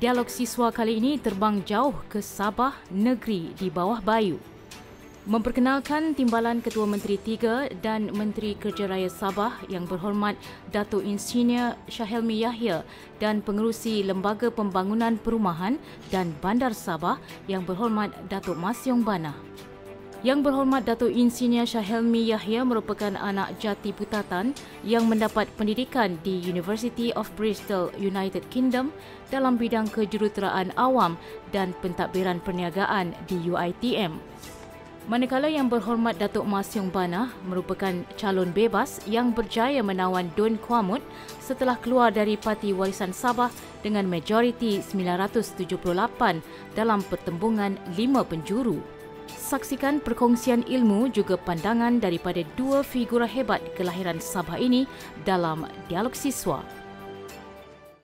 Dialog siswa kali ini terbang jauh ke Sabah, negeri di bawah bayu. Memperkenalkan Timbalan Ketua Menteri Tiga dan Menteri Kerja Raya Sabah yang berhormat Datuk Insinyur Syahelmi Yahya dan Pengerusi Lembaga Pembangunan Perumahan dan Bandar Sabah yang berhormat Datuk Masyong Bana. Yang berhormat Datuk Insinyur Syahelmi Yahya merupakan anak jati putatan yang mendapat pendidikan di University of Bristol, United Kingdom dalam bidang kejuruteraan awam dan pentadbiran perniagaan di UiTM. Manakala yang berhormat Datuk Masyong Bana merupakan calon bebas yang berjaya menawan Dun Kuamut setelah keluar dari Parti Warisan Sabah dengan majoriti 978 dalam pertembungan lima penjuru. Saksikan perkongsian ilmu juga pandangan daripada dua figura hebat kelahiran Sabah ini dalam Dialog Siswa.